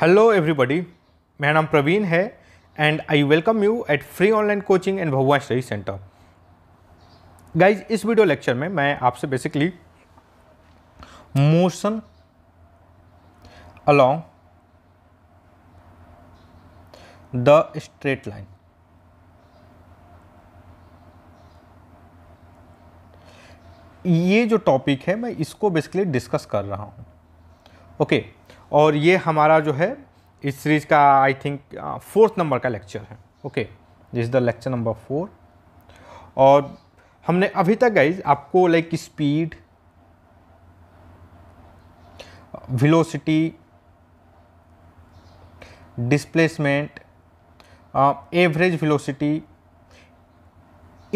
Hello everybody मेरा नाम प्रवीण है and I welcome you at free online coaching and Bhagwan study centre guys इस video lecture में मैं आपसे basically motion along the straight line ये जो टॉपिक है मैं इसको बेसिकली डिस्कस कर रहा हूँ ओके okay. और ये हमारा जो है इस सीरीज़ का आई थिंक फोर्थ नंबर का लेक्चर है okay this the lecture number four और हमने अभी तक गई आपको like speed velocity displacement average velocity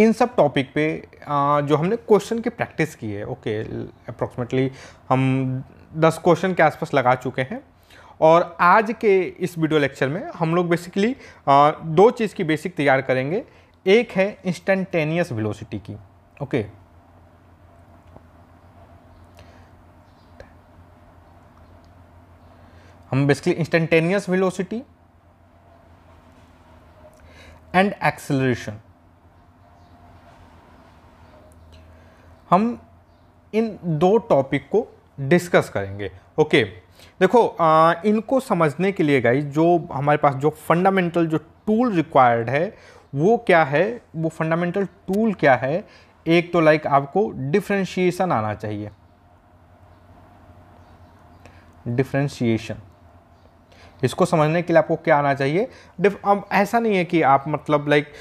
इन सब टॉपिक पे uh, जो हमने क्वेश्चन की प्रैक्टिस की है ओके okay, अप्रोक्सीमेटली हम दस क्वेश्चन के आसपास लगा चुके हैं और आज के इस वीडियो लेक्चर में हम लोग बेसिकली दो चीज़ की बेसिक तैयार करेंगे एक है इंस्टेंटेनियस वेलोसिटी की ओके हम basically instantaneous velocity and acceleration हम इन दो टॉपिक को डिस्कस करेंगे ओके देखो आ, इनको समझने के लिए गाइज जो हमारे पास जो फंडामेंटल जो टूल रिक्वायर्ड है वो क्या है वो फंडामेंटल टूल क्या है एक तो लाइक आपको डिफ्रेंशिएशन आना चाहिए डिफ्रेंशिएशन इसको समझने के लिए आपको क्या आना चाहिए अब ऐसा नहीं है कि आप मतलब लाइक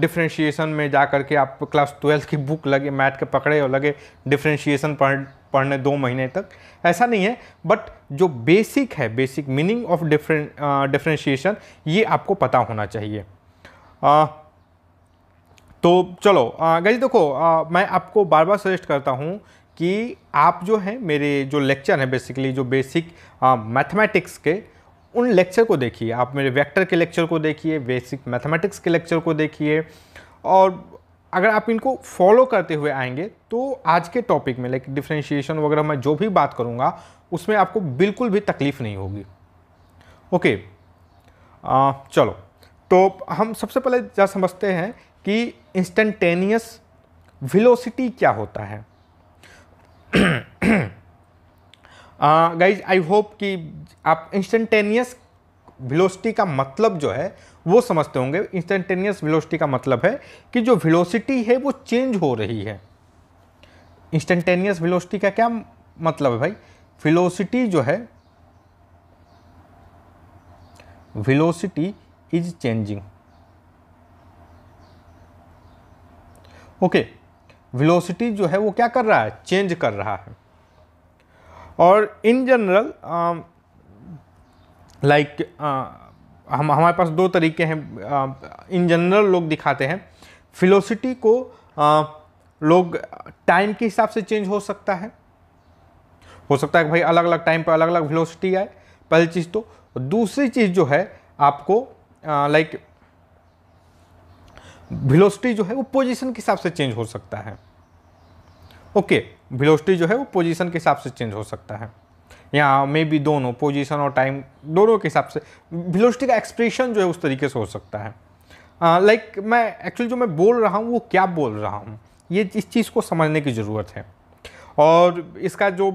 डिफ्रेंशिएशन में जा करके आप क्लास ट्वेल्थ की बुक लगे मैथ के पकड़े और लगे डिफ्रेंशिएशन पढ़ पढ़ने दो महीने तक ऐसा नहीं है बट जो बेसिक है बेसिक मीनिंग ऑफ डिफरें डिफ्रेंशिएशन ये आपको पता होना चाहिए आ, तो चलो गई देखो आ, मैं आपको बार बार सजेस्ट करता हूँ कि आप जो है मेरे जो लेक्चर हैं बेसिकली जो बेसिक मैथमेटिक्स के उन लेक्चर को देखिए आप मेरे वेक्टर के लेक्चर को देखिए बेसिक मैथमेटिक्स के लेक्चर को देखिए और अगर आप इनको फॉलो करते हुए आएंगे तो आज के टॉपिक में लाइक डिफ्रेंशिएशन वगैरह मैं जो भी बात करूँगा उसमें आपको बिल्कुल भी तकलीफ़ नहीं होगी ओके आ, चलो तो हम सबसे पहले जा समझते हैं कि इंस्टेंटेनियस वेलोसिटी क्या होता है गाइज आई होप कि आप इंस्टेंटेनियस वेलोसिटी का मतलब जो है वो समझते होंगे इंस्टेंटेनियस वेलोसिटी का मतलब है कि जो वेलोसिटी है वो चेंज हो रही है इंस्टेंटेनियस वेलोसिटी का क्या मतलब है भाई वेलोसिटी जो है velocity is changing okay velocity जो है वो क्या कर रहा है चेंज कर रहा है और in general like like, uh, हम हमारे पास दो तरीके हैं इन uh, जनरल लोग दिखाते हैं फिलोसिटी को uh, लोग टाइम के हिसाब से चेंज हो सकता है हो सकता है कि भाई अलग अलग टाइम पर अलग अलग फिलोसिटी आए पहली चीज़ तो दूसरी चीज़ जो है आपको लाइक uh, वेलोसिटी जो है वो पोजीशन के हिसाब से चेंज हो सकता है ओके वेलोसिटी जो है वो पोजीशन के हिसाब से चेंज हो सकता है यहाँ मे बी दोनों पोजीशन और टाइम दोनों के हिसाब से वेलोसिटी का एक्सप्रेशन जो है उस तरीके से हो सकता है लाइक uh, like, मैं एक्चुअली जो मैं बोल रहा हूँ वो क्या बोल रहा हूँ ये इस चीज़ को समझने की ज़रूरत है और इसका जो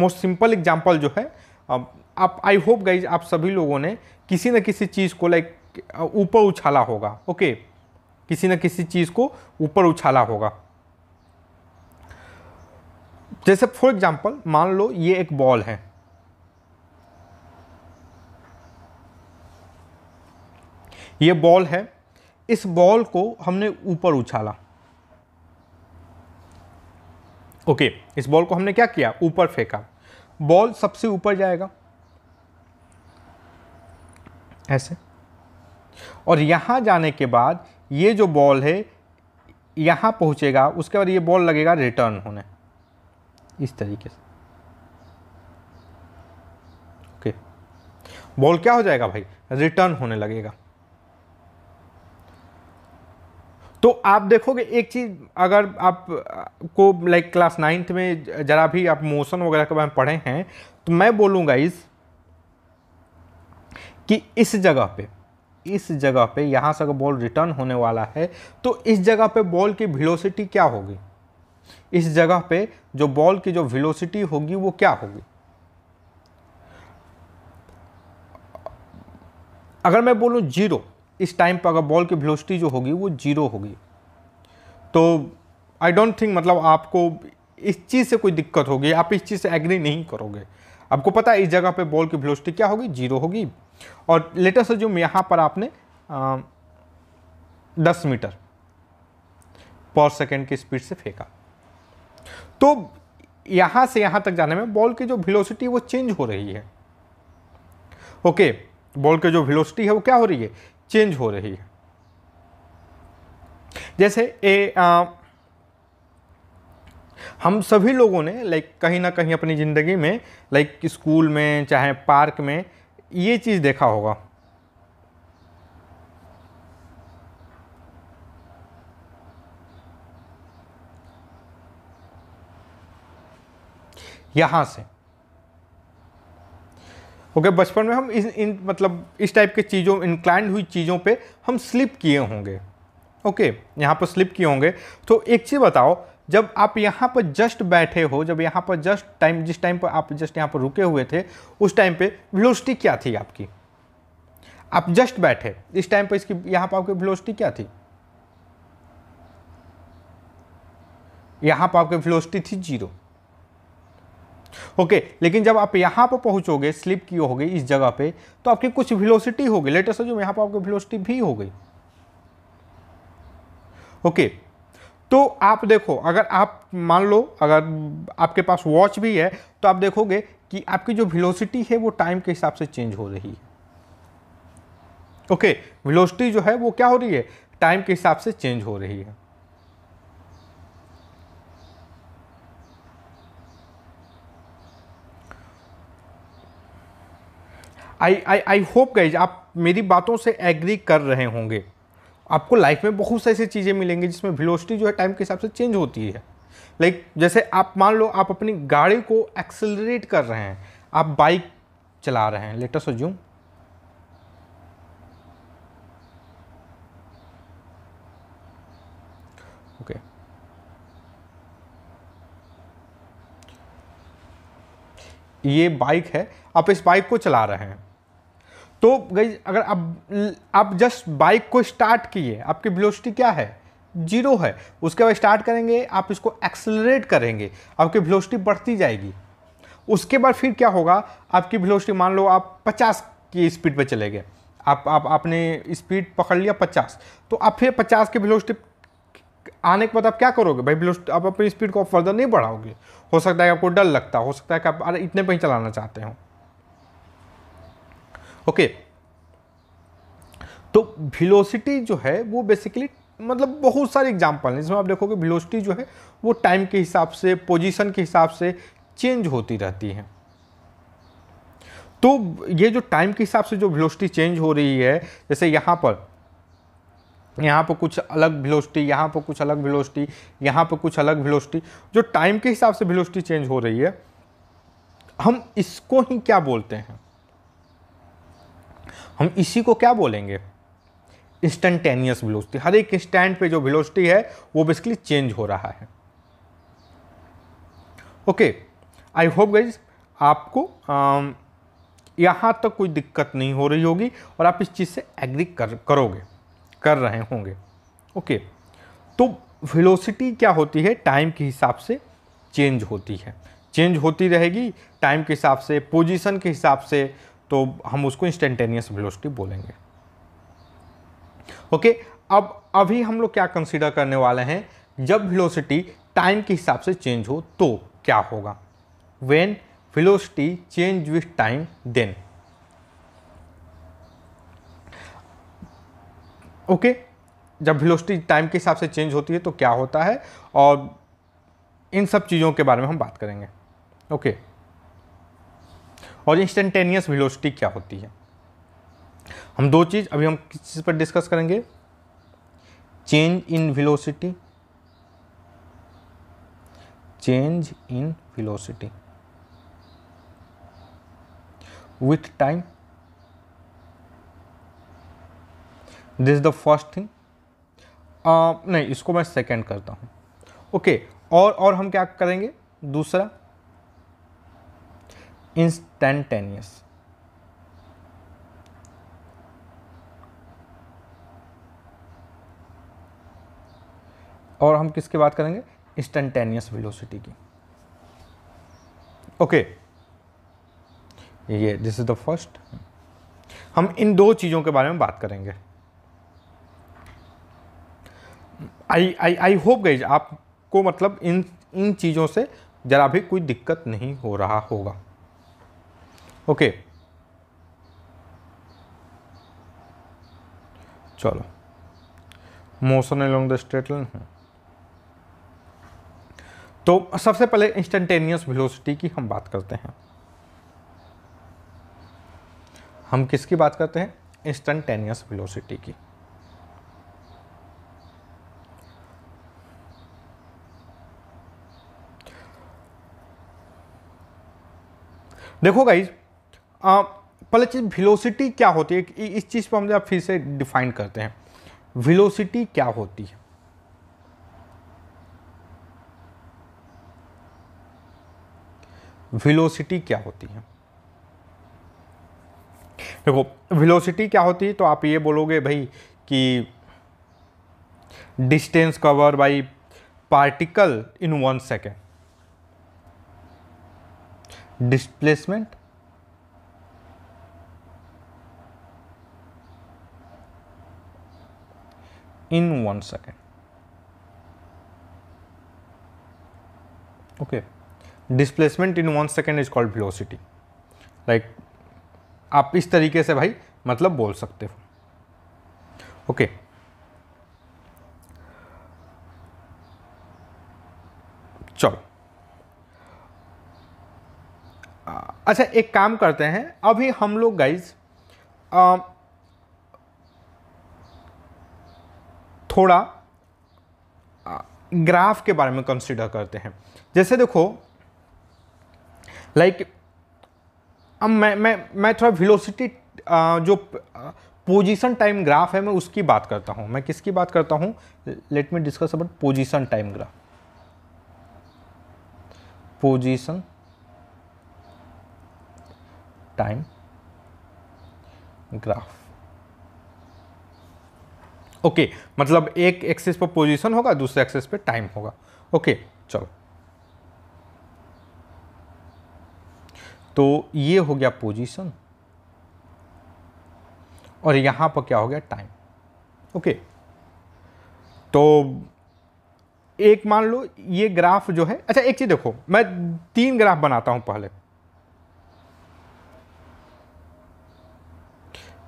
मोस्ट सिंपल एग्जांपल जो है आप आई होप गाइज आप सभी लोगों ने किसी न किसी चीज़ को लाइक ऊपर उछाला होगा ओके किसी न किसी चीज़ को ऊपर उछाला होगा जैसे फॉर एग्जांपल मान लो ये एक बॉल है ये बॉल है इस बॉल को हमने ऊपर उछाला ओके इस बॉल को हमने क्या किया ऊपर फेंका बॉल सबसे ऊपर जाएगा ऐसे और यहां जाने के बाद ये जो बॉल है यहां पहुंचेगा उसके बाद ये बॉल लगेगा रिटर्न होने इस तरीके से ओके बॉल क्या हो जाएगा भाई रिटर्न होने लगेगा तो आप देखोगे एक चीज़ अगर आप को लाइक क्लास नाइन्थ में ज़रा भी आप मोशन वगैरह के बारे में पढ़े हैं तो मैं बोलूंगा इस कि इस जगह पे इस जगह पे यहां से अगर बॉल रिटर्न होने वाला है तो इस जगह पे बॉल की वेलोसिटी क्या होगी इस जगह पे जो बॉल की जो वेलोसिटी होगी वो क्या होगी अगर मैं बोलूँ जीरो इस टाइम पर अगर बॉल की वेलोसिटी जो होगी वो जीरो होगी तो आई डोंट थिंक मतलब आपको इस चीज़ से कोई दिक्कत होगी आप इस चीज़ से एग्री नहीं करोगे आपको पता है इस जगह पे बॉल की वेलोसिटी क्या होगी जीरो होगी और लेटेस्ट जो यहाँ पर आपने आ, दस मीटर पर सेकेंड की स्पीड से फेंका तो यहाँ से यहाँ तक जाने में बॉल की जो वेलोसिटी वो चेंज हो रही है ओके बॉल की जो वेलोसिटी है वो क्या हो रही है चेंज हो रही है जैसे ए आ, हम सभी लोगों ने लाइक कहीं ना कहीं अपनी ज़िंदगी में लाइक स्कूल में चाहे पार्क में ये चीज़ देखा होगा यहाँ से ओके okay, बचपन में हम इस इन मतलब इस टाइप की चीज़ों इंक्लाइंड हुई चीज़ों पे हम स्लिप किए होंगे ओके okay, यहाँ पर स्लिप किए होंगे तो एक चीज़ बताओ जब आप यहाँ पर जस्ट बैठे हो जब यहाँ पर जस्ट टाइम जिस टाइम पर आप जस्ट यहाँ पर रुके हुए थे उस टाइम पे वेलोसिटी क्या थी आपकी आप जस्ट बैठे इस टाइम पर इसकी यहाँ पर आपकी वेलोसिटी क्या थी यहाँ पर आपकी वेलोसिटी थी जीरो ओके लेकिन जब आप यहाँ पर पहुँचोगे स्लिप की होगी इस जगह पे तो आपकी कुछ वेलोसिटी होगी लेटेस्ट जो यहाँ पर आपकी वेलोसिटी भी हो गई ओके तो आप देखो अगर आप मान लो अगर आपके पास वॉच भी है तो आप देखोगे कि आपकी जो विलोसिटी है वो टाइम के हिसाब से चेंज हो रही है ओके okay, विलोसिटी जो है वो क्या हो रही है टाइम के हिसाब से चेंज हो रही है I I I hope guys आप मेरी बातों से एग्री कर रहे होंगे आपको लाइफ में बहुत सारी ऐसी चीज़ें मिलेंगी जिसमें वेलोसिटी जो है टाइम के हिसाब से चेंज होती है लाइक like, जैसे आप मान लो आप अपनी गाड़ी को एक्सेलरेट कर रहे हैं आप बाइक चला रहे हैं लेटर जूम ओके okay. ये बाइक है आप इस बाइक को चला रहे हैं तो गई अगर अब आप जस्ट बाइक को स्टार्ट किए आपकी वेलोसिटी क्या है जीरो है उसके बाद स्टार्ट करेंगे आप इसको एक्सेलरेट करेंगे आपकी वेलोसिटी बढ़ती जाएगी उसके बाद फिर क्या होगा आपकी वेलोसिटी मान लो आप 50 की स्पीड पर चले गए आप आप आपने स्पीड पकड़ लिया 50 तो आप फिर 50 की वेलोसिटी आने के बाद आप क्या करोगे भाई वेलोसिटी आप अपनी स्पीड को फर्दर नहीं बढ़ाओगे हो सकता है आपको डर लगता हो सकता है कि आप इतने पर ही चलाना चाहते हो ओके तो वेलोसिटी जो है वो बेसिकली मतलब बहुत सारे एग्जाम्पल हैं जिसमें आप देखोगे वेलोसिटी जो है वो टाइम के हिसाब से पोजीशन के हिसाब से चेंज होती रहती है तो ये जो टाइम के हिसाब से जो वेलोसिटी चेंज हो रही है जैसे यहाँ पर यहाँ पर कुछ अलग वेलोसिटी यहाँ पर कुछ अलग वेलोसिटी यहाँ पर कुछ अलग वेलोसिटी जो टाइम के हिसाब से वेलोसिटी चेंज हो रही है हम इसको ही क्या बोलते हैं हम इसी को क्या बोलेंगे इंस्टेंटेनियस वेलोसिटी हर एक इंस्टेंट पे जो वेलोसिटी है वो बेसिकली चेंज हो रहा है ओके आई होप गाइज आपको यहाँ तक तो कोई दिक्कत नहीं हो रही होगी और आप इस चीज़ से एग्री कर करोगे कर रहे होंगे ओके तो वेलोसिटी क्या होती है टाइम के हिसाब से चेंज होती है चेंज होती रहेगी टाइम के हिसाब से पोजीशन के हिसाब से तो हम उसको इंस्टेंटेनियस वेलोसिटी बोलेंगे ओके okay, अब अभी हम लोग क्या कंसीडर करने वाले हैं जब वेलोसिटी टाइम के हिसाब से चेंज हो तो क्या होगा when velocity change with time then okay जब वेलोसिटी टाइम के हिसाब से चेंज होती है तो क्या होता है और इन सब चीज़ों के बारे में हम बात करेंगे ओके okay. और इंस्टेंटेनियस वेलोसिटी क्या होती है हम दो चीज़ अभी हम किस चीज़ पर डिस्कस करेंगे change in velocity change in velocity with time this the first thing नहीं इसको मैं सेकेंड करता हूँ ओके okay, और और हम क्या करेंगे दूसरा instantaneous. और हम किसकी बात करेंगे इंस्टेंटेनियस वेलोसिटी की ओके ये दिस इज द फर्स्ट हम इन दो चीज़ों के बारे में बात करेंगे आई आई आई होप गई आपको मतलब इन इन चीज़ों से ज़रा भी कोई दिक्कत नहीं हो रहा होगा ओके चलो motion along the straight line तो सबसे पहले इंस्टेंटेनियस वेलोसिटी की हम बात करते हैं हम किसकी बात करते हैं इंस्टेंटेनियस वेलोसिटी की देखो गाइज पहले चीज़ विलोसिटी क्या होती है इस चीज़ पर हम जब फिर से डिफाइन करते हैं विलोसिटी क्या होती है वेलोसिटी क्या होती है देखो विलोसिटी क्या होती है तो आप ये बोलोगे भाई कि distance cover by particle in one second displacement in one second. Okay, displacement in one second is called velocity. Like आप इस तरीके से भाई मतलब बोल सकते हो ओके चलो अच्छा एक काम करते हैं अभी हम लोग गाइज थोड़ा ग्राफ के बारे में कंसिडर करते हैं जैसे देखो लाइक like, अब मैं मैं मैं थोड़ा वेलोसिटी जो पोजीशन टाइम ग्राफ है मैं उसकी बात करता हूँ मैं किसकी बात करता हूँ let me discuss about position time graph position time graph okay मतलब एक एक्सेस पर पोजीशन होगा दूसरे एक्सेस पे टाइम होगा ओके चलो तो ये हो गया पोजीशन और यहां पर क्या हो गया टाइम ओके तो एक मान लो ये ग्राफ जो है अच्छा एक चीज़ देखो मैं तीन ग्राफ बनाता हूं पहले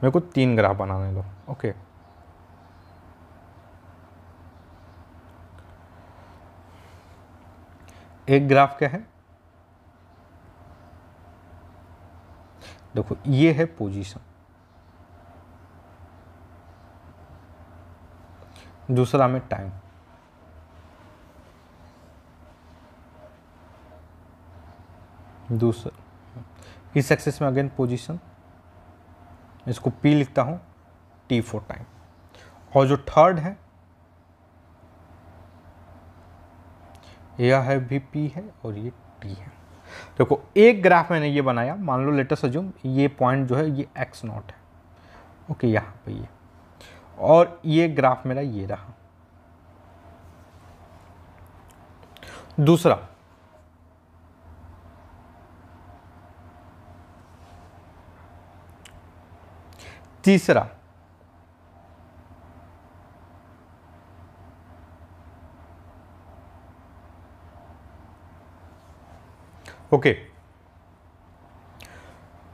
मेरे को तीन ग्राफ बनाने दो ओके okay. एक ग्राफ क्या है देखो ये है पोजीशन दूसरा में टाइम दूसरा इस एक्सेस में अगेन पोजीशन इसको पी लिखता हूं टी फोर टाइम और जो थर्ड है यह है भी पी है और ये टी है देखो एक ग्राफ मैंने ये बनाया मान लो लेटर सजूम ये पॉइंट जो है ये एक्स नॉट है ओके यहाँ पर ये और ये ग्राफ मेरा ये रहा दूसरा तीसरा ओके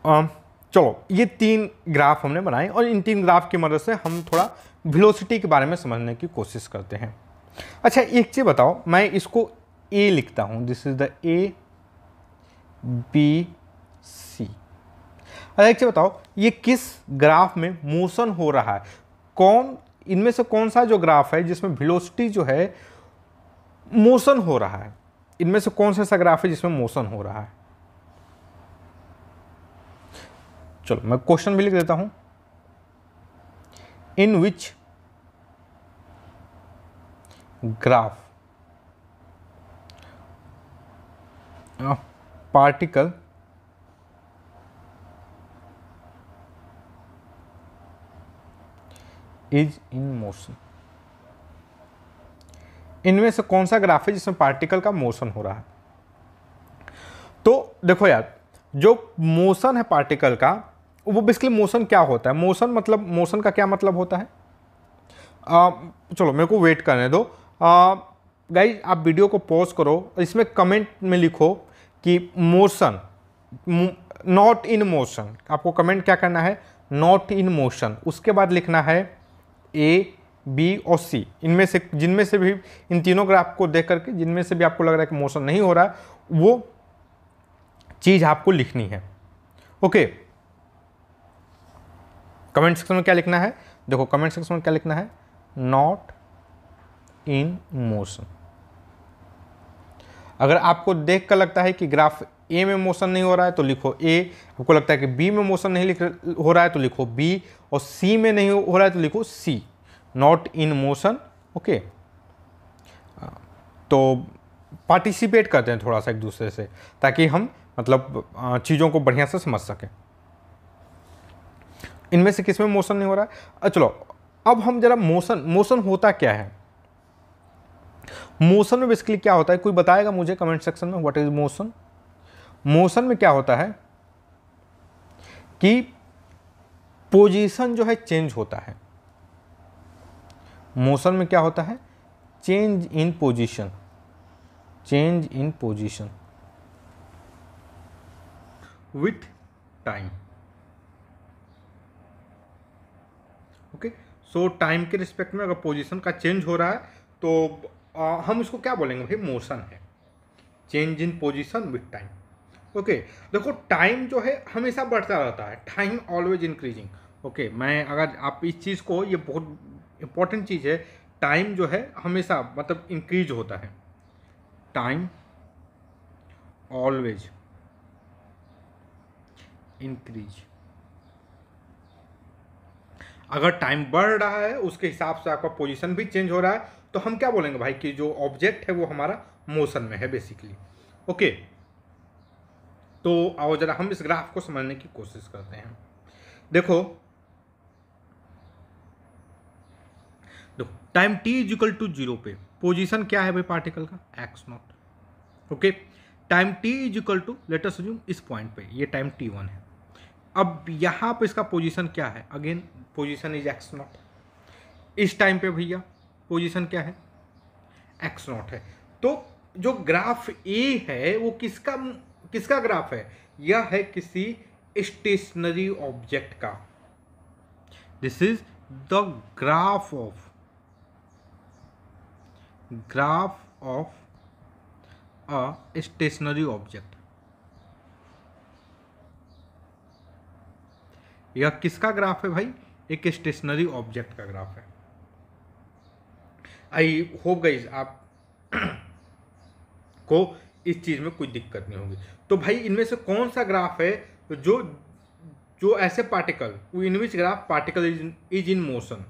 चलो ये तीन ग्राफ हमने बनाए और इन तीन ग्राफ की मदद से हम थोड़ा वेलोसिटी के बारे में समझने की कोशिश करते हैं अच्छा एक चीज़ बताओ मैं इसको ए लिखता हूं this is the A B C अच्छा एक चीज़ बताओ ये किस ग्राफ में मोशन हो रहा है कौन इनमें से कौन सा जो ग्राफ है जिसमें वेलोसिटी जो है मोशन हो रहा है इनमें से कौन सा ऐसा ग्राफ है जिसमें मोशन हो रहा है चलो मैं क्वेश्चन भी लिख देता हूं in which graph particle is in motion इनमें से कौन सा ग्राफ है जिसमें पार्टिकल का मोशन हो रहा है तो देखो यार जो मोशन है पार्टिकल का वो बेसिकली मोशन क्या होता है मोशन मतलब मोशन का क्या मतलब होता है आ, चलो मेरे को वेट करने दो गाइज आप वीडियो को पॉज करो इसमें कमेंट में लिखो कि मोशन नॉट इन मोशन आपको कमेंट क्या करना है नॉट इन मोशन उसके बाद लिखना है ए बी और सी इनमें से जिनमें से भी इन तीनों ग्राफ को देख करके जिनमें से भी आपको लग रहा है कि मोशन नहीं हो रहा वो चीज़ आपको लिखनी है ओके कमेंट सेक्शन में क्या लिखना है देखो कमेंट सेक्शन में क्या लिखना है नॉट इन मोशन अगर आपको देख कर लगता है कि ग्राफ ए में मोशन नहीं हो रहा है तो लिखो ए आपको लगता है कि बी में मोशन नहीं लिख हो रहा है तो लिखो बी और सी में नहीं हो रहा है तो लिखो C not in motion okay तो पार्टिसिपेट करते हैं थोड़ा सा एक दूसरे से ताकि हम मतलब चीज़ों को बढ़िया से समझ सकें इनमें से किस में मोशन नहीं हो रहा है चलो अब हम जरा मोशन मोशन होता क्या है मोशन में बेसिकली क्या होता है कोई बताएगा मुझे कमेंट सेक्शन में व्हाट इज मोशन मोशन में क्या होता है कि पोजीशन जो है चेंज होता है मोशन में क्या होता है change in position change in position with time okay so time के रिस्पेक्ट में अगर पोजिशन का चेंज हो रहा है तो आ, हम इसको क्या बोलेंगे भाई मोशन है change in position with time okay देखो टाइम जो है हमेशा बढ़ता रहता है टाइम ऑलवेज इंक्रीजिंग ओके मैं अगर आप इस चीज़ को ये बहुत इम्पॉर्टेंट चीज़ है टाइम जो है हमेशा मतलब इंक्रीज होता है टाइम ऑलवेज इंक्रीज अगर टाइम बढ़ रहा है उसके हिसाब से आपका पोजीशन भी चेंज हो रहा है तो हम क्या बोलेंगे भाई कि जो ऑब्जेक्ट है वो हमारा मोशन में है बेसिकली ओके तो आओ जरा हम इस ग्राफ को समझने की कोशिश करते हैं देखो देखो time t is equal to zero पे पोजीशन क्या है भाई पार्टिकल का x naught okay time t is equal to let's assume इस पॉइंट पे ये टाइम टी वन है अब यहाँ पे इसका पोजीशन क्या है again position is x naught इस टाइम पे भैया पोजीशन क्या है एक्स नॉट है तो जो ग्राफ ए है वो किसका किसका ग्राफ है यह है किसी स्टेशनरी ऑब्जेक्ट का this is the graph of graph of a stationary object यह किसका ग्राफ है भाई एक स्टेशनरी ऑब्जेक्ट का ग्राफ है आई होप गई आप को इस चीज़ में कोई दिक्कत नहीं होगी तो भाई इनमें से कौन सा ग्राफ है तो जो जो ऐसे particle in which graph particle is is in motion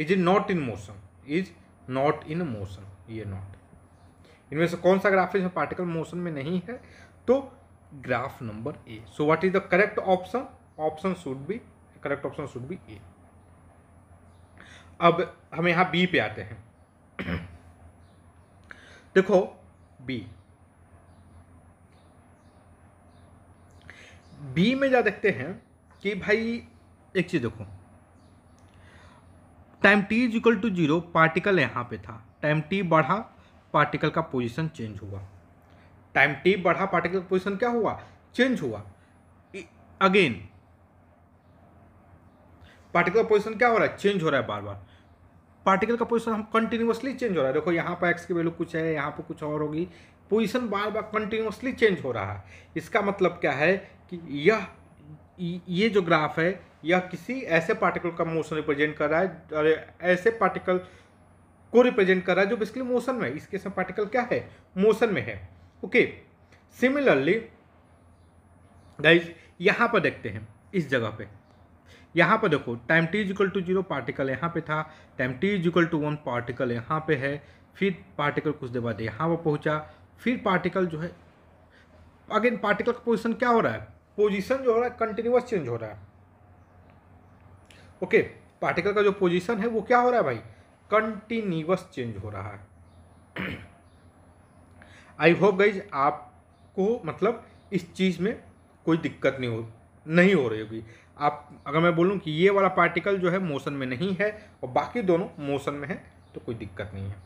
is in not in motion is not in motion ये नॉट इनमें से कौन सा ग्राफ है जो पार्टिकल मोशन में नहीं है तो graph number A so what is the correct option option should be correct option should be A अब हम यहां बी पे आते हैं देखो बी बी में जा देखते हैं कि भाई एक चीज़ देखो time t is equal to zero particle यहां पे था टाइम टी बढ़ा पार्टिकल का पोजीशन चेंज हुआ टाइम टी बढ़ा पार्टिकल का पोजिशन क्या हुआ चेंज हुआ अगेन पार्टिकल का पोजिशन क्या हो रहा है चेंज हो रहा है बार बार पार्टिकल का पोजिशन हम कंटिन्यूसली चेंज हो रहा है देखो यहाँ पर एक्स की वैल्यू कुछ है यहाँ पर कुछ और होगी पोजिशन बार बार कंटिन्यूसली चेंज हो रहा है इसका मतलब क्या है कि यह ये जो ग्राफ है यह किसी ऐसे पार्टिकल का मोशन रिप्रेजेंट कर रहा है अरे ऐसे पार्टिकल को रिप्रेजेंट कर रहा है जो बेसिकली मोशन में इसके सब पार्टिकल क्या है मोशन में है ओके सिमिलरली गाइज यहाँ पर देखते हैं इस जगह पे यहाँ पर देखो time t is equal to zero particle यहाँ पे था time t is equal to one particle यहाँ पे है फिर पार्टिकल कुछ देर बाद यहाँ पर पहुँचा फिर पार्टिकल जो है अगेन पार्टिकल का पोजिशन क्या हो रहा है पोजिशन जो हो रहा है कंटिन्यूस चेंज हो रहा है ओके okay, पार्टिकल का जो पोजिशन है वो क्या हो रहा है भाई कंटिन्यूस चेंज हो रहा है आई होप गाइज आपको मतलब इस चीज़ में कोई दिक्कत नहीं हो नहीं हो रही होगी आप अगर मैं बोलूँ कि ये वाला पार्टिकल जो है मोशन में नहीं है और बाकी दोनों मोशन में है तो कोई दिक्कत नहीं है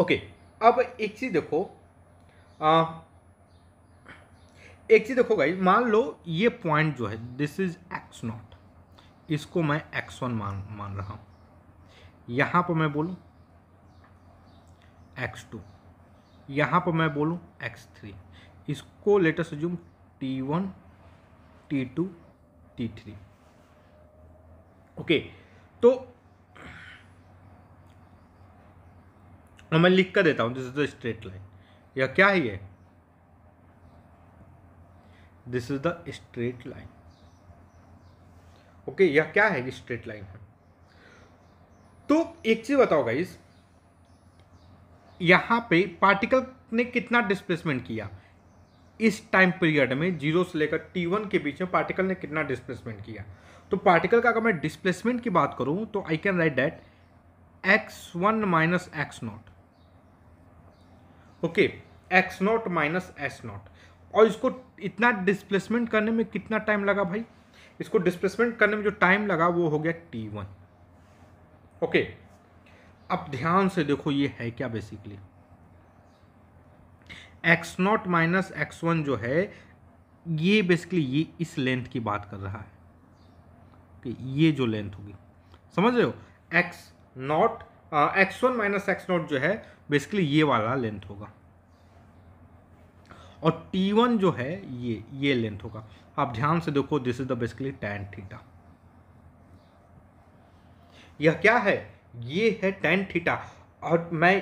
ओके अब एक चीज़ देखो आ, एक चीज़ देखो गाइज मान लो ये पॉइंट जो है दिस इज एक्स नॉट इसको मैं एक्स वन मान मान रहा हूँ यहाँ पर मैं बोलूँ एक्स टू यहाँ पर मैं बोलूँ एक्स थ्री इसको let's assume t one t two t three okay तो मैं लिख कर देता हूँ this is the straight line यह क्या है ये this is the straight line okay यह क्या है स्ट्रेट लाइन है तो एक चीज़ बताओ गाइस यहां पे पार्टिकल ने कितना डिस्प्लेसमेंट किया इस टाइम पीरियड में जीरो से लेकर टी वन के बीच में पार्टिकल ने कितना डिस्प्लेसमेंट किया तो पार्टिकल का अगर मैं डिस्प्लेसमेंट की बात करूँ तो I can write that x one minus x naught okay x naught minus s naught और इसको इतना डिस्प्लेसमेंट करने में कितना टाइम लगा भाई इसको डिस्प्लेसमेंट करने में जो टाइम लगा वो हो गया टी वन ओके अब ध्यान से देखो ये है क्या basically x naught minus x one जो है ये बेसिकली ये इस लेंथ की बात कर रहा है कि ये जो लेंथ होगी समझ रहे हो x naught x one minus x naught जो है बेसिकली ये वाला लेंथ होगा और टी वन जो है ये ये लेंथ होगा आप ध्यान से देखो this is the basically tan theta यह क्या है ये है टेन थीटा और मैं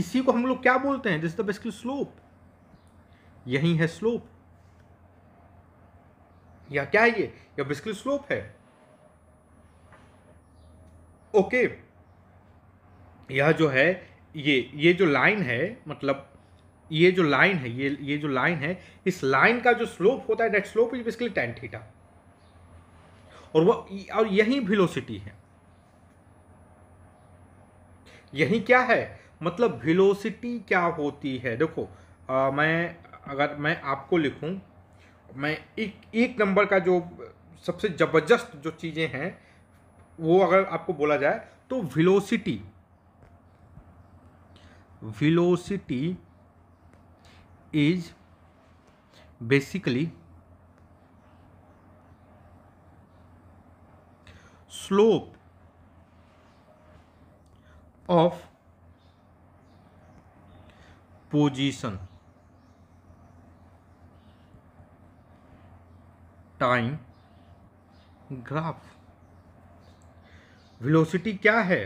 इसी को हम लोग क्या बोलते हैं दिस द स्लोप यही है स्लोप यह क्या है ये यह बेसिकली स्लोप है ओके यह जो है ये ये जो लाइन है मतलब ये जो लाइन है ये ये जो लाइन है इस लाइन का जो स्लोप होता है that slope is basically tan theta और वह और यही वेलोसिटी है यही क्या है मतलब वेलोसिटी क्या होती है देखो आ, मैं अगर मैं आपको लिखूं मैं एक एक नंबर का जो सबसे ज़बरदस्त जो चीज़ें हैं वो अगर आपको बोला जाए तो velocity velocity is basically slope of position time graph velocity क्या है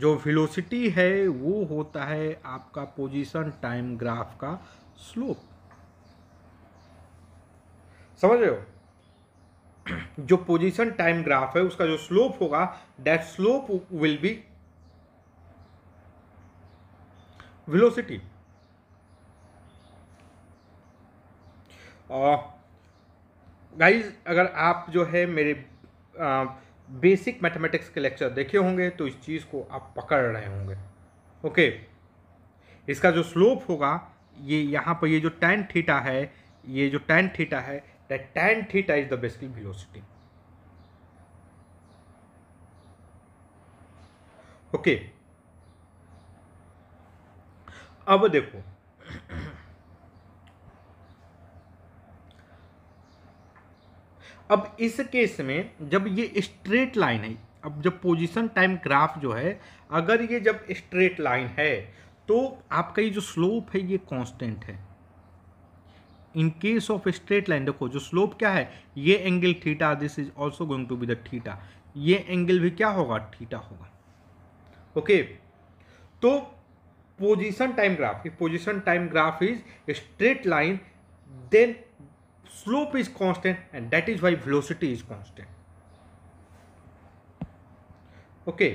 जो वेलोसिटी है वो होता है आपका पोजीशन टाइम ग्राफ का स्लोप समझ रहे हो जो पोजीशन टाइम ग्राफ है उसका जो स्लोप होगा that slope will be velocity guys uh, अगर आप जो है मेरे बेसिक uh, मैथमेटिक्स के लेक्चर देखे होंगे तो इस चीज़ को आप पकड़ रहे होंगे ओके okay. इसका जो स्लोप होगा ये यहाँ पर ये जो टेन थीटा है ये जो टेन थीटा है tan theta is the basically velocity okay okay. अब देखो अब इस केस में जब ये स्ट्रेट लाइन है अब जब पोजीशन टाइम ग्राफ जो है अगर ये जब स्ट्रेट लाइन है तो आपका ये जो स्लोप है ये कांस्टेंट है in case of straight line देखो जो स्लोप क्या है ये angle theta this is also going to be the theta ये एंगल भी क्या होगा थीटा होगा ओके okay, तो position time graph if position time graph is straight line then slope is constant and that is why velocity is constant okay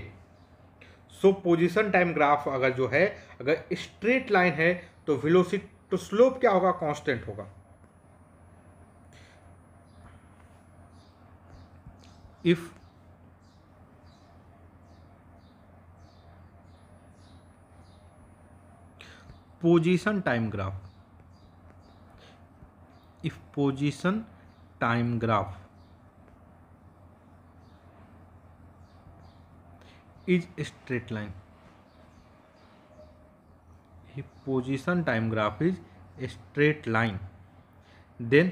so position time graph अगर जो है अगर स्ट्रेट लाइन है तो velocity तो slope क्या होगा कॉन्स्टेंट होगा if position time graph. If position time graph is a straight line, if position time graph is a straight line, then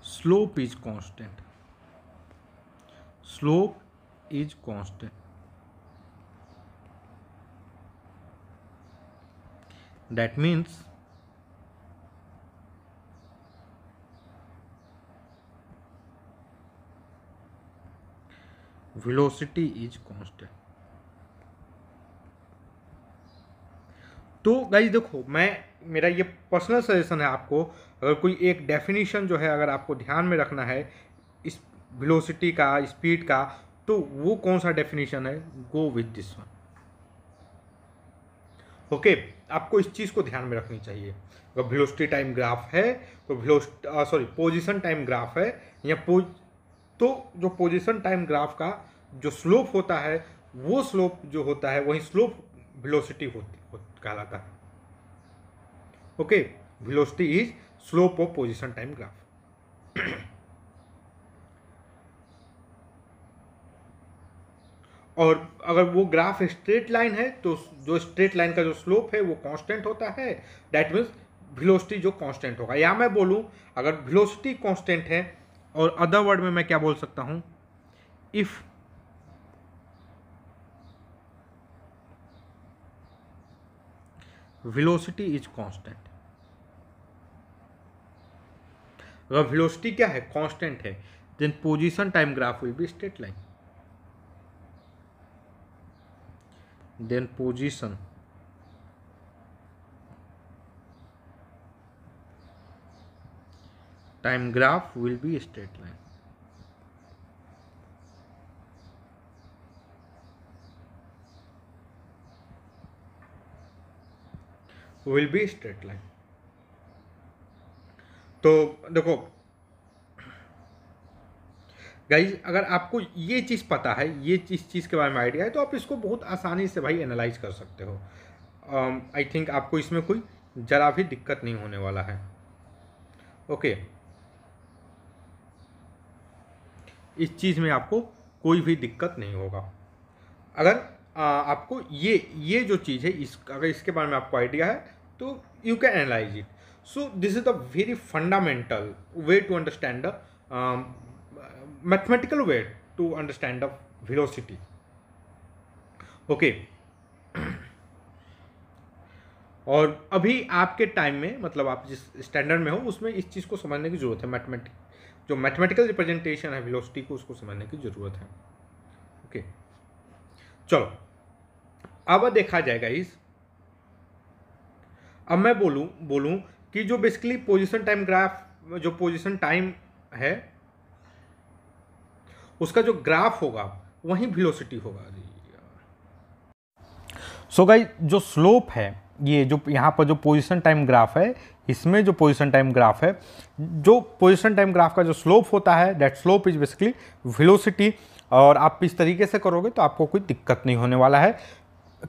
slope is constant. Slope is constant. that means velocity is constant तो guys देखो मैं मेरा ये personal suggestion है आपको अगर कोई एक डेफिनेशन जो है अगर आपको ध्यान में रखना है इस वेलोसिटी का स्पीड का तो वो कौन सा डेफिनेशन है go with this one okay okay, आपको इस चीज़ को ध्यान में रखनी चाहिए अगर वेलोसिटी टाइम ग्राफ है तो velocity sorry position time graph है या पोज तो जो पोजीशन टाइम ग्राफ का जो स्लोप होता है वो स्लोप जो होता है वही स्लोप वेलोसिटी होती हो, कहलाता है okay velocity is slope of position time graph और अगर वो ग्राफ स्ट्रेट लाइन है तो जो स्ट्रेट लाइन का जो स्लोप है वो कांस्टेंट होता है डैट मीन्स वेलोसिटी जो कांस्टेंट होगा या मैं बोलूँ अगर वेलोसिटी कांस्टेंट है और अदर वर्ड में मैं क्या बोल सकता हूँ इफ़ वेलोसिटी इज कांस्टेंट अगर वेलोसिटी क्या है कांस्टेंट है then position time graph will be straight line then position time graph will be straight line will be straight line तो देखो गाइज अगर आपको ये चीज़ पता है ये चीज़ चीज़ के बारे में आइडिया है तो आप इसको बहुत आसानी से भाई एनालाइज कर सकते हो आई um, थिंक आपको इसमें कोई ज़रा भी दिक्कत नहीं होने वाला है ओके okay. इस चीज़ में आपको कोई भी दिक्कत नहीं होगा अगर आ, आपको ये ये जो चीज़ है इस अगर इसके बारे में आपको आइडिया है तो you can analyse it so this is the very fundamental way to understand the mathematical way to understand of velocity okay और अभी आपके टाइम में मतलब आप जिस स्टैंडर्ड में हो उसमें इस चीज़ को समझने की ज़रूरत है मैथमेटिक जो मैथमेटिकल रिप्रेजेंटेशन है वेलोसिटी को उसको समझने की ज़रूरत है ओके okay. चलो अब देखा जाएगा इस अब मैं बोलूँ बोलूँ कि जो बेसिकली पोजीशन टाइम ग्राफ जो पोजीशन टाइम है उसका जो ग्राफ होगा वहीं वेलोसिटी होगा सो so गाई जो स्लोप है ये जो यहाँ पर जो पोजीशन टाइम ग्राफ है इसमें जो पोजीशन टाइम ग्राफ है जो पोजीशन टाइम ग्राफ का जो स्लोप होता है that slope is basically velocity और आप इस तरीके से करोगे तो आपको कोई दिक्कत नहीं होने वाला है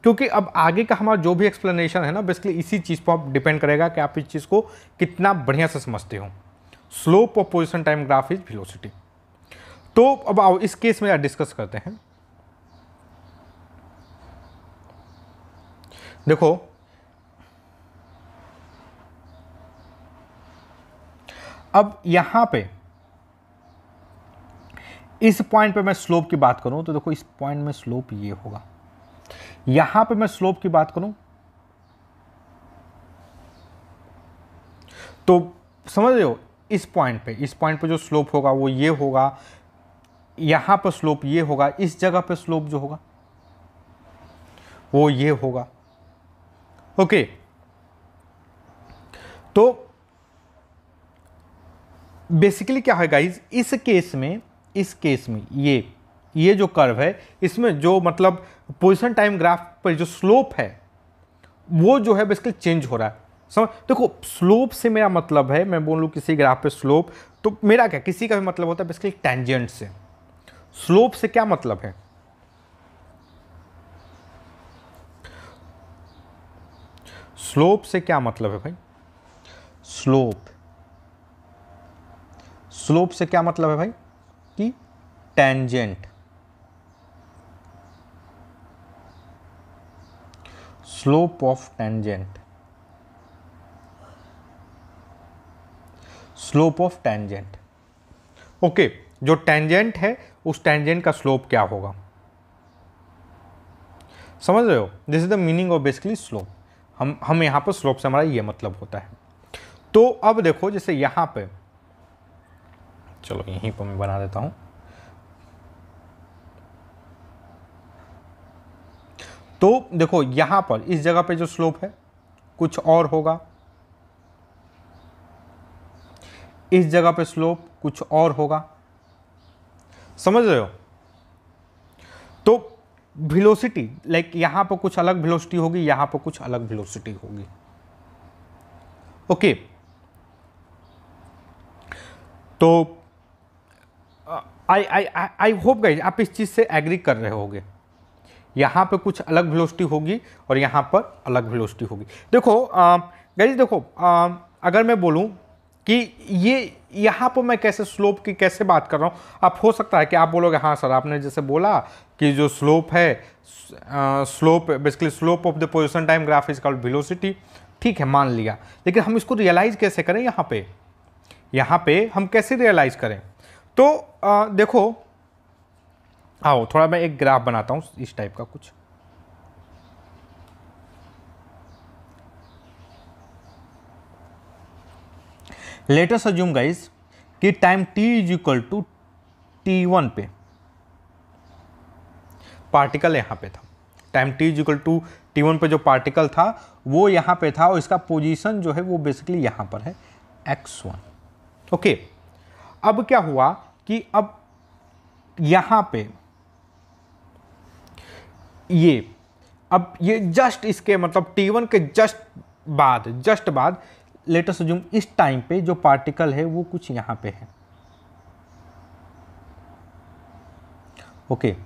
क्योंकि अब आगे का हमारा जो भी एक्सप्लेनेशन है ना बेसिकली इसी चीज़ पर आप डिपेंड करेगा कि आप इस चीज़ को कितना बढ़िया से समझते हो slope of position time graph is velocity तो अब आओ इस केस में डिस्कस करते हैं देखो अब यहां पे इस पॉइंट पे मैं स्लोप की बात करूं तो देखो इस पॉइंट में स्लोप ये होगा यहां पे मैं स्लोप की बात करूं तो समझ रहे हो इस पॉइंट पे इस पॉइंट पे जो स्लोप होगा वो ये होगा यहां पर स्लोप ये होगा इस जगह पर स्लोप जो होगा वो ये होगा ओके तो बेसिकली क्या है गाइज इस केस में इस केस में ये ये जो कर्व है इसमें जो मतलब पोजिशन टाइम ग्राफ पर जो स्लोप है वो जो है बेसिकली चेंज हो रहा है समझ देखो स्लोप से मेरा मतलब है मैं बोल लूँ किसी ग्राफ पे स्लोप तो मेरा क्या किसी का भी मतलब होता है बेसिकली टेंजेंट से स्लोप से क्या मतलब है स्लोप से क्या मतलब है भाई स्लोप स्लोप से क्या मतलब है भाई कि tangent slope of tangent slope of tangent okay जो टेंजेंट है उस टेंजेंट का स्लोप क्या होगा समझ रहे हो this is the meaning of basically slope हम हम यहाँ पर स्लोप से हमारा ये मतलब होता है तो अब देखो जैसे यहाँ पे चलो यहीं पर मैं बना देता हूँ तो देखो यहाँ पर इस जगह पे जो स्लोप है कुछ और होगा इस जगह पे स्लोप कुछ और होगा समझ रहे हो तो वेलोसिटी लाइक यहां पर कुछ अलग वेलोसिटी होगी यहां पर कुछ अलग वेलोसिटी होगी ओके तो आई आई आई होप गई आप इस चीज़ से एग्री कर रहे होगे यहां पे कुछ अलग वेलोसिटी होगी और यहां पर अलग वेलोसिटी होगी देखो गई uh, देखो आ, uh, अगर मैं बोलूं कि ये यहाँ पर मैं कैसे स्लोप की कैसे बात कर रहा हूँ आप हो सकता है कि आप बोलोगे हाँ सर आपने जैसे बोला कि जो स्लोप है slope basically slope of the position time graph is called velocity ठीक है मान लिया लेकिन हम इसको रियलाइज़ कैसे करें यहाँ पे यहाँ पे हम कैसे रियलाइज़ करें तो आ, देखो आओ थोड़ा मैं एक ग्राफ बनाता हूँ इस टाइप का कुछ लेटेस्ट अज्यूम गाइज कि time t is equal to t one पे पार्टिकल यहां पे था time t is equal to t one पे जो पार्टिकल था वो यहां पे था और इसका पोजीशन जो है वो बेसिकली यहां पर है एक्स वन ओके अब क्या हुआ कि अब यहां पे ये अब ये जस्ट इसके मतलब टी वन के जस्ट बाद जस्ट बाद लेटर जूम इस टाइम पे जो पार्टिकल है वो कुछ यहाँ पे है ओके okay.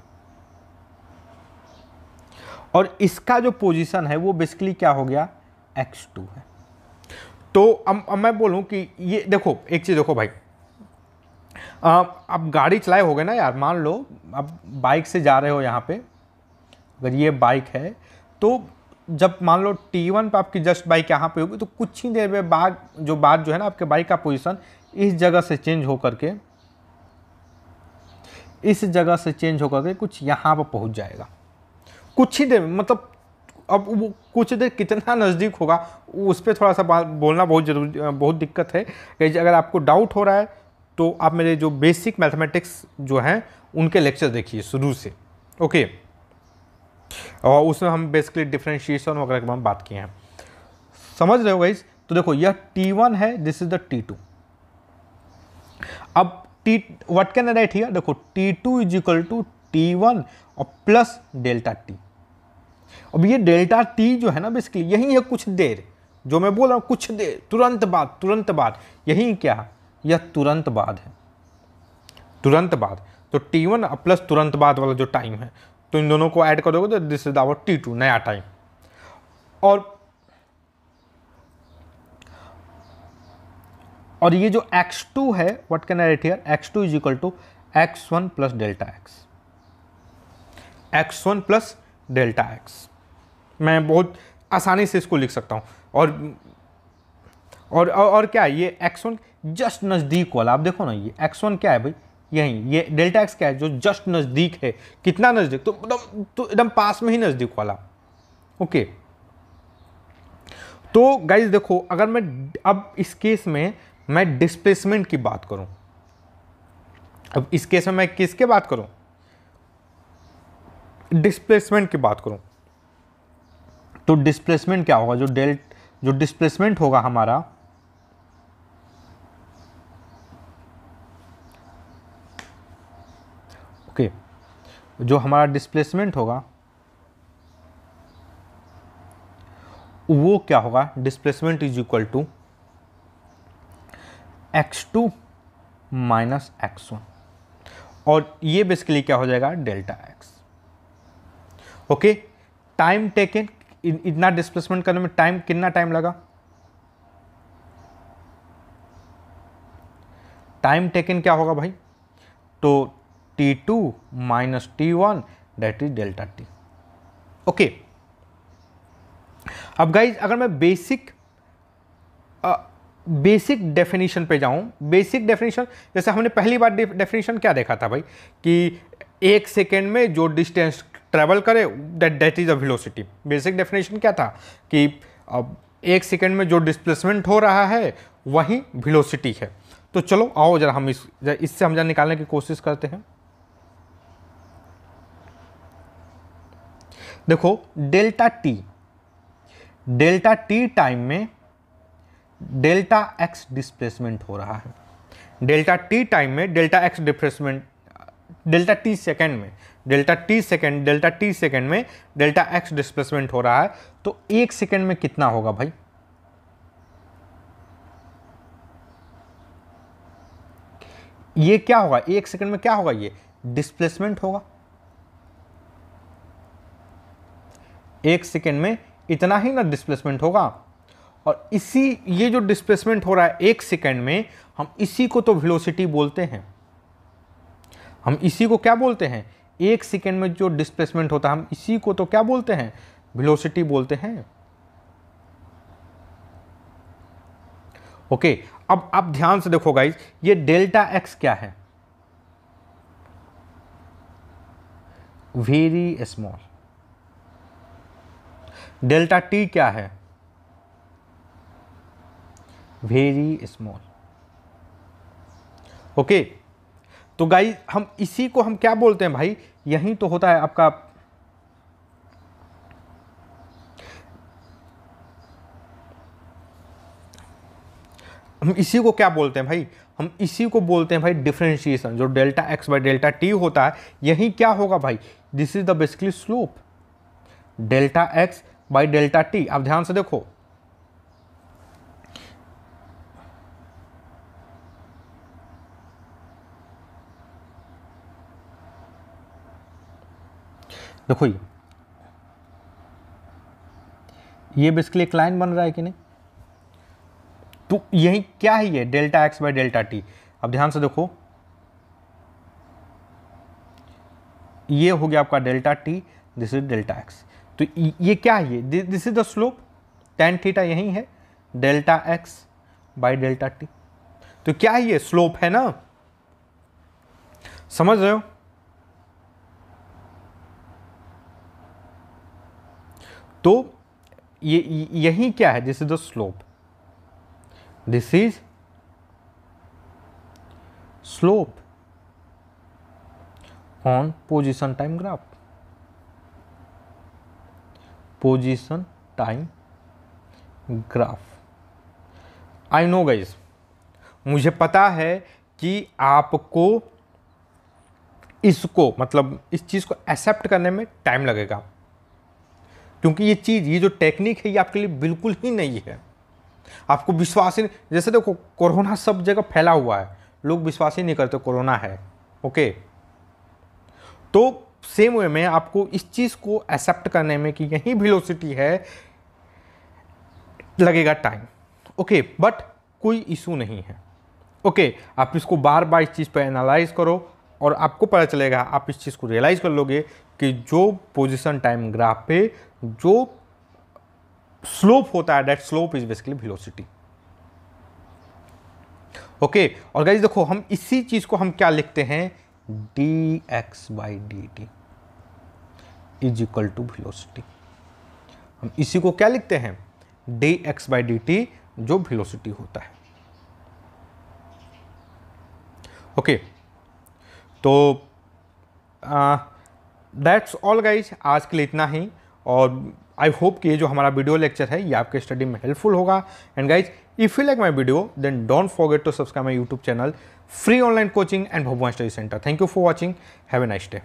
और इसका जो पोजीशन है वो बेसिकली क्या हो गया एक्स टू है तो अब अब मैं बोलूँ कि ये देखो एक चीज़ देखो भाई अब गाड़ी चलाए हो गए ना यार मान लो अब बाइक से जा रहे हो यहाँ पे अगर ये बाइक है तो जब मान लो टी वन पर आपकी जस्ट बाइक यहाँ पे होगी तो कुछ ही देर में बाद जो बाद जो है ना आपके बाइक का पोजीशन इस जगह से चेंज हो करके इस जगह से चेंज होकर के कुछ यहाँ पर पहुँच जाएगा कुछ ही देर में मतलब अब वो कुछ देर कितना नज़दीक होगा उस पर थोड़ा सा बोलना बहुत जरूरी बहुत दिक्कत है कि अगर आपको डाउट हो रहा है तो आप मेरे जो बेसिक मैथमेटिक्स जो हैं उनके लेक्चर देखिए शुरू से ओके और उसमें हम बेसिकली डिफ्रेंशिएशन वगैरह के बारे में बात किए हैं समझ रहे हो गाइज तो देखो यह T1 है दिस इज द T2। अब T what can I write here देखो T2 two is equal to T और प्लस डेल्टा T। अब ये डेल्टा T जो है ना बेसिकली यही है कुछ देर जो मैं बोल रहा हूँ कुछ देर तुरंत बाद तुरंत बाद यही क्या यह तुरंत बाद है तुरंत बाद तो T1 वन प्लस तुरंत बाद वाला जो टाइम है तो इन दोनों को ऐड करोगे तो this is our T two नया टाइम और और ये जो x2 है what can I write here x2 two is equal to x one plus delta x x one plus delta x मैं बहुत आसानी से इसको लिख सकता हूं और और और क्या है ये x1 वन जस्ट नज़दीक वाला आप देखो ना ये x1 क्या है भाई यहीं ये डेल्टा एक्स क्या है जो जस्ट नज़दीक है कितना नज़दीक तो एकदम तो एकदम पास में ही नज़दीक वाला ओके तो गाइज देखो अगर मैं अब इस केस में मैं डिस्प्लेसमेंट की बात करूं अब इस केस में मैं किसके बात करूं डिस्प्लेसमेंट की बात करूं तो डिस्प्लेसमेंट क्या होगा जो डेल्ट जो डिस्प्लेसमेंट होगा हमारा जो हमारा डिस्प्लेसमेंट होगा वो क्या होगा displacement is equal to x two minus x one और ये बेसिकली क्या हो जाएगा delta x okay time taken इतना डिस्प्लेसमेंट करने में टाइम कितना टाइम लगा टाइम टेकन क्या होगा भाई तो T two minus T one that is delta T okay अब गाइज अगर मैं बेसिक बेसिक डेफिनेशन पे जाऊं बेसिक डेफिनेशन जैसे हमने पहली बार डेफिनेशन क्या देखा था भाई कि एक सेकेंड में जो डिस्टेंस ट्रेवल करे that that is a velocity basic definition क्या था कि अब एक सेकेंड में जो डिस्प्लेसमेंट हो रहा है वही वेलोसिटी है तो चलो आओ जरा हम इस इससे हम जरा निकालने की कोशिश करते हैं देखो delta T delta T time में डेल्टा एक्स डिस्प्लेसमेंट हो रहा है डेल्टा टी टाइम में delta x displacement delta T second में delta T second delta T second में डेल्टा एक्स डिस्प्लेसमेंट हो रहा है तो एक सेकेंड में कितना होगा भाई ये क्या होगा एक सेकेंड में क्या होगा ये डिस्प्लेसमेंट होगा एक सेकेंड में इतना ही ना डिस्प्लेसमेंट होगा और इसी ये जो डिस्प्लेसमेंट हो रहा है एक सेकेंड में हम इसी को तो वेलोसिटी बोलते हैं हम इसी को क्या बोलते हैं एक सेकेंड में जो डिस्प्लेसमेंट होता है हम इसी को तो क्या बोलते हैं वेलोसिटी बोलते हैं ओके अब आप ध्यान से देखो गाइज ये डेल्टा एक्स क्या है वेरी स्मॉल डेल्टा टी क्या है वेरी स्मॉल ओके तो गाई हम इसी को हम क्या बोलते हैं भाई यही तो होता है आपका हम इसी को क्या बोलते हैं भाई हम इसी को बोलते हैं भाई डिफ्रेंशिएशन जो delta x by delta T होता है यही क्या होगा भाई this is the basically slope delta x by delta T आप ध्यान से देखो देखो ये ये बेसिकली एक लाइन बन रहा है कि नहीं तो यही क्या है ये delta x by delta T अब ध्यान से देखो ये हो गया आपका delta T this is delta x तो ये क्या है ये this is the slope tan theta यही है delta x by delta T तो क्या है ये स्लोप है ना समझ रहे हो तो ये यही क्या है this is the slope this is slope on position time graph position time graph I know guys मुझे पता है कि आपको इसको मतलब इस चीज़ को एक्सेप्ट करने में टाइम लगेगा क्योंकि ये चीज़ ये जो टेक्निक है ये आपके लिए बिल्कुल ही नहीं है आपको विश्वास ही जैसे देखो कोरोना सब जगह फैला हुआ है लोग विश्वास ही नहीं करते कोरोना है ओके तो सेम वे में आपको इस चीज़ को एक्सेप्ट करने में कि यही वेलोसिटी है लगेगा टाइम ओके बट कोई इशू नहीं है ओके okay, आप इसको बार बार इस चीज़ पर एनालाइज करो और आपको पता चलेगा आप इस चीज़ को रियलाइज़ कर लोगे कि जो पोजिशन टाइम ग्राफ पे जो स्लोप होता है that slope is basically velocity okay और गाइज देखो हम इसी चीज़ को हम क्या लिखते हैं D x by D T is equal to velocity हम इसी को क्या लिखते हैं D x by D T जो वेलोसिटी होता है ओके okay. तो दैट्स ऑल गाइज आज के लिए इतना ही और आई होप कि ये जो हमारा वीडियो लेक्चर है ये आपके स्टडी में हेल्पफुल होगा and guys If you like my video, then don't forget to subscribe my YouTube channel, free online coaching and Bhagwan Study Center. Thank you for watching. Have a nice day.